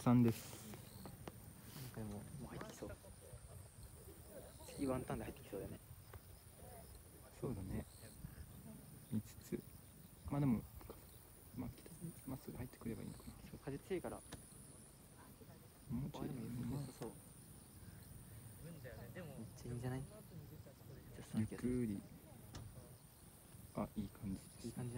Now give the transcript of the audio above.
さんです。今回ももう入ってきそう。次ワンタンで入ってきそうだよね。そうだね。見つ。つまあでもまあまっすぐ入ってくればいいのかな。そう風強いから。もうちょい。あでも良さそう。めっちゃいいんじゃない？ゆっくり。あいい感じです。いい感じ。